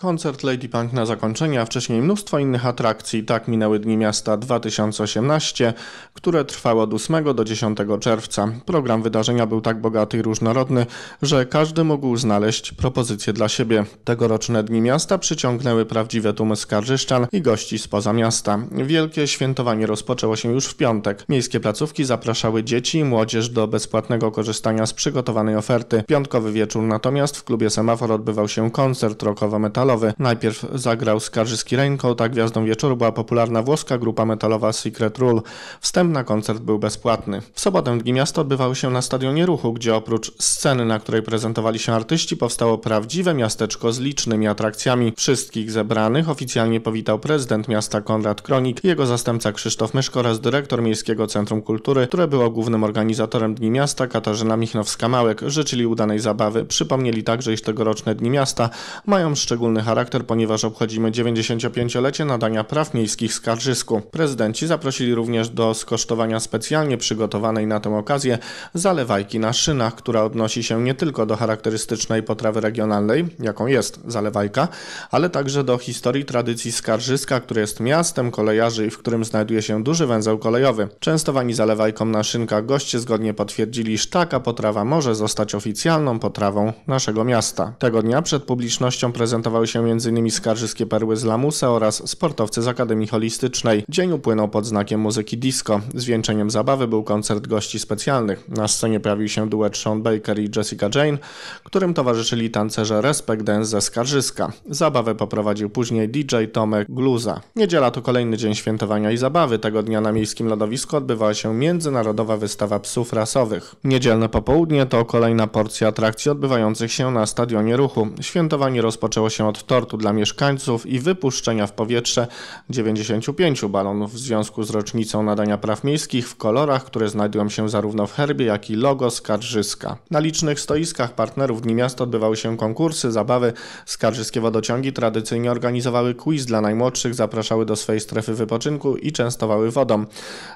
Koncert Lady Punk na zakończenie, a wcześniej mnóstwo innych atrakcji. Tak minęły Dni Miasta 2018, które trwały od 8 do 10 czerwca. Program wydarzenia był tak bogaty i różnorodny, że każdy mógł znaleźć propozycję dla siebie. Tegoroczne Dni Miasta przyciągnęły prawdziwe tłumy skarżyszczan i gości spoza miasta. Wielkie świętowanie rozpoczęło się już w piątek. Miejskie placówki zapraszały dzieci i młodzież do bezpłatnego korzystania z przygotowanej oferty. Piątkowy wieczór natomiast w klubie Semafor odbywał się koncert rockowo-metalowy metalowy. Najpierw zagrał Skarżyski Raincoat, a gwiazdą wieczoru była popularna włoska grupa metalowa Secret Rule. Wstęp na koncert był bezpłatny. W sobotę Dni Miasta odbywały się na Stadionie Ruchu, gdzie oprócz sceny, na której prezentowali się artyści, powstało prawdziwe miasteczko z licznymi atrakcjami. Wszystkich zebranych oficjalnie powitał prezydent miasta Konrad Kronik, jego zastępca Krzysztof Myszko oraz dyrektor Miejskiego Centrum Kultury, które było głównym organizatorem Dni Miasta, Katarzyna Michnowska-Małek. Życzyli udanej zabawy. Przypomnieli także, iż tegoroczne Dni Miasta mają szczególny charakter, ponieważ obchodzimy 95-lecie nadania praw miejskich Skarżysku. Prezydenci zaprosili również do skosztowania specjalnie przygotowanej na tę okazję zalewajki na szynach, która odnosi się nie tylko do charakterystycznej potrawy regionalnej, jaką jest zalewajka, ale także do historii tradycji Skarżyska, które jest miastem kolejarzy i w którym znajduje się duży węzeł kolejowy. Częstowani zalewajką na szynkach goście zgodnie potwierdzili, iż taka potrawa może zostać oficjalną potrawą naszego miasta. Tego dnia przed publicznością prezentowały się m.in. skarżyskie perły z Lamusa oraz sportowcy z Akademii Holistycznej. Dzień upłynął pod znakiem muzyki disco. Zwieńczeniem zabawy był koncert gości specjalnych. Na scenie pojawił się duet Sean Baker i Jessica Jane, którym towarzyszyli tancerze Respect Dance ze Skarżyska. Zabawę poprowadził później DJ Tomek Gluza. Niedziela to kolejny dzień świętowania i zabawy. Tego dnia na miejskim lodowisku odbywała się międzynarodowa wystawa psów rasowych. Niedzielne popołudnie to kolejna porcja atrakcji odbywających się na Stadionie Ruchu. Świętowanie rozpoczęło się od tortu dla mieszkańców i wypuszczenia w powietrze 95 balonów w związku z rocznicą nadania praw miejskich w kolorach, które znajdują się zarówno w herbie, jak i logo Skarżyska. Na licznych stoiskach partnerów Dni Miasta odbywały się konkursy, zabawy. Skarżyskie wodociągi tradycyjnie organizowały quiz dla najmłodszych, zapraszały do swojej strefy wypoczynku i częstowały wodą.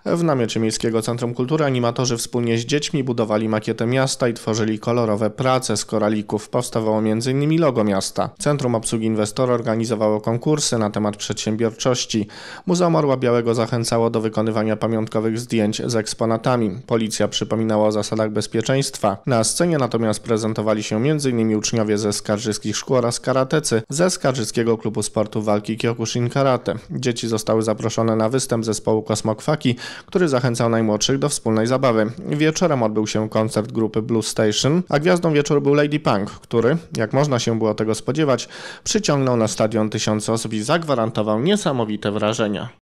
W namiocie Miejskiego Centrum Kultury animatorzy wspólnie z dziećmi budowali makietę miasta i tworzyli kolorowe prace z koralików. Powstawało m.in. logo miasta. Centrum Obsługi inwestora organizowało konkursy na temat przedsiębiorczości. Muzeum Orła Białego zachęcało do wykonywania pamiątkowych zdjęć z eksponatami. Policja przypominała o zasadach bezpieczeństwa. Na scenie natomiast prezentowali się m.in. uczniowie ze skarżyskich szkół oraz karatecy ze Skarżyskiego Klubu Sportu Walki Kyokushin Karate. Dzieci zostały zaproszone na występ zespołu Kosmokwaki, który zachęcał najmłodszych do wspólnej zabawy. Wieczorem odbył się koncert grupy Blue Station, a gwiazdą wieczoru był Lady Punk, który, jak można się było tego spodziewać, przyciągnął na stadion tysiące osób i zagwarantował niesamowite wrażenia.